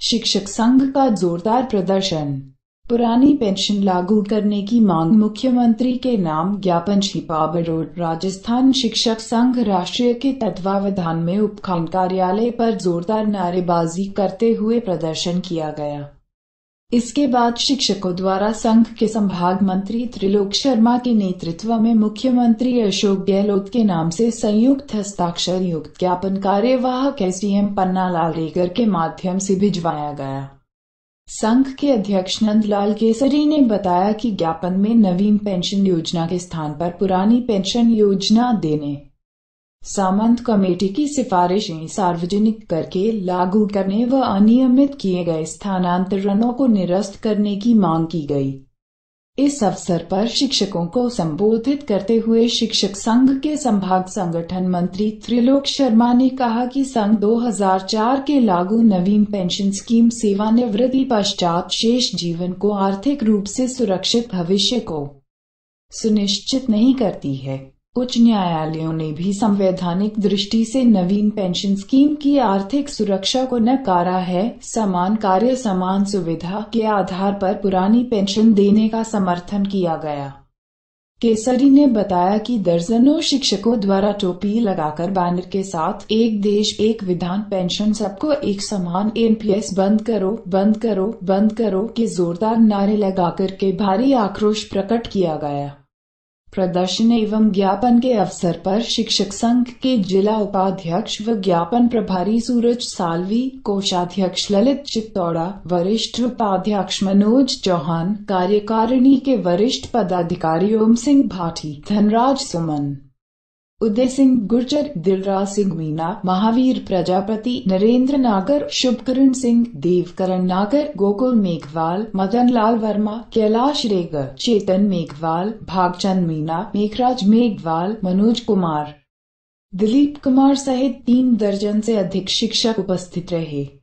शिक्षक संघ का जोरदार प्रदर्शन। पुरानी पेंशन लागू करने की मांग मुख्यमंत्री के नाम ज्ञापन छिपा। बरोड राजस्थान शिक्षक संघ राष्ट्रीय के तत्वावधान में उपखंड कार्यालय पर जोरदार नारेबाजी करते हुए प्रदर्शन किया गया। इसके बाद शिक्षकों द्वारा संघ के संभाग मंत्री त्रिलोक शर्मा के नेतृत्व में मुख्यमंत्री अशोक गहलोत के नाम से संयुक्त हस्ताक्षर युक्त ज्ञापन कार्यवाहक एस डी पन्ना लाल रेगर के माध्यम से भिजवाया गया। संघ के अध्यक्ष नंदलाल केसरी ने बताया कि ज्ञापन में नवीन पेंशन योजना के स्थान पर पुरानी पेंशन योजना देने सामंत कमेटी की सिफारिशें सार्वजनिक करके लागू करने व अनियमित किए गए स्थानांतरणों को निरस्त करने की मांग की गई। इस अवसर पर शिक्षकों को संबोधित करते हुए शिक्षक संघ के संभाग संगठन मंत्री त्रिलोक शर्मा ने कहा कि संघ 2004 के लागू नवीन पेंशन स्कीम सेवानिवृत्ति पश्चात शेष जीवन को आर्थिक रूप से सुरक्षित भविष्य को सुनिश्चित नहीं करती है। उच्च न्यायालयों ने भी संवैधानिक दृष्टि से नवीन पेंशन स्कीम की आर्थिक सुरक्षा को नकारा है। समान कार्य, समान सुविधा के आधार पर पुरानी पेंशन देने का समर्थन किया गया। केसरी ने बताया कि दर्जनों शिक्षकों द्वारा टोपी लगाकर बैनर के साथ एक देश, एक विधान पेंशन सबको एक समान एनपीएस बंद करो बंद करो बंद करो के जोरदार नारे लगाकर के भारी आक्रोश प्रकट किया गया। प्रदर्शन एवं ज्ञापन के अवसर पर शिक्षक संघ के जिला उपाध्यक्ष व ज्ञापन प्रभारी सूरज सालवी, कोषाध्यक्ष ललित चित्तौड़ा, वरिष्ठ उपाध्यक्ष मनोज चौहान, कार्यकारिणी के वरिष्ठ पदाधिकारी ओम सिंह भाटी, धनराज सुमन। उदय सिंह, गुर्जर दिलराज सिंह मीना महावीर प्रजापति, नरेंद्र नागर, शुभकरण सिंह, देवकरण नागर, गोकुल मेघवाल, मदन लाल वर्मा, कैलाश रेगर, चेतन मेघवाल, भागचंद मीना मेघराज मेघवाल, मनोज कुमार। दिलीप कुमार सहित तीन दर्जन से अधिक शिक्षक उपस्थित रहे।